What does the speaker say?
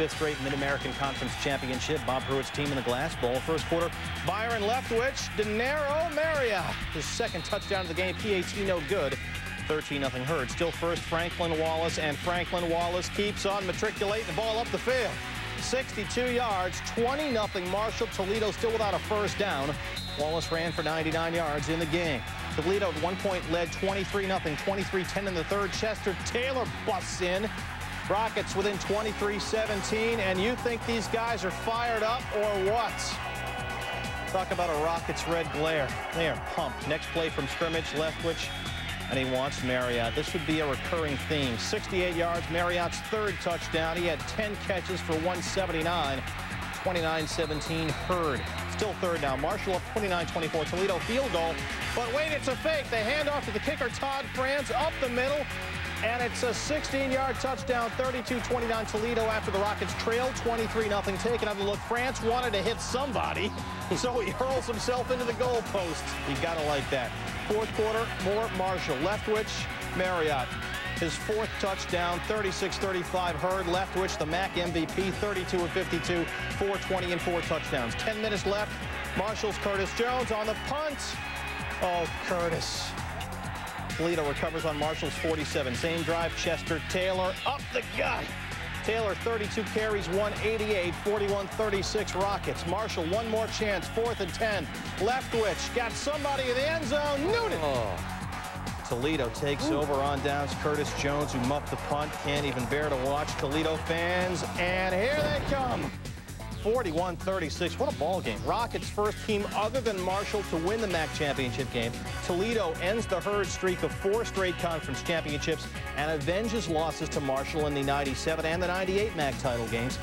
fifth straight Mid-American Conference Championship. Bob Pruett's team in the glass bowl. First quarter, Byron Leftwich, Denero Marriott. His second touchdown of the game, PAT no good. 13-0 herd. Still first, Franklin Wallace, and Franklin Wallace keeps on matriculating the ball up the field. 62 yards, 20-0 Marshall. Toledo still without a first down. Wallace ran for 99 yards in the game. Toledo at one point led 23-0, 23-10 in the third. Chester Taylor busts in. Rockets within 23-17, and you think these guys are fired up or what? Talk about a Rockets red glare. They are pumped. Next play from scrimmage, Leftwich, and he wants Marriott. This would be a recurring theme. 68 yards, Marriott's third touchdown. He had 10 catches for 179. 29-17 Herd. Still third down. Marshall up 29-24. Toledo field goal. But wait, it's a fake. They hand off to the kicker, Todd France, up the middle. And it's a 16-yard touchdown, 32-29 Toledo after the Rockets trail 23-0. Take another look. France wanted to hit somebody, so he hurls himself into the goalpost. You got to like that. Fourth quarter, more Marshall. Leftwich, Marriott. His fourth touchdown, 36-35 Herd. Leftwich, the MAC MVP, 32 of 52, 420 and four touchdowns. 10 minutes left. Marshall's Curtis Jones on the punt. Oh, Curtis. Toledo recovers on Marshall's 47. Same drive, Chester Taylor up the gut. Taylor 32 carries, 188, 41-36 Rockets. Marshall one more chance, fourth and 10. Leftwich got somebody in the end zone. Noonan. Oh. Toledo takes Ooh. over on downs. Curtis Jones, who muffed the punt, can't even bear to watch Toledo fans. And here they come. 41-36. What a ball game. Rockets first team other than Marshall to win the MAC championship game. Toledo ends the herd streak of four straight conference championships and avenges losses to Marshall in the 97 and the 98 MAC title games.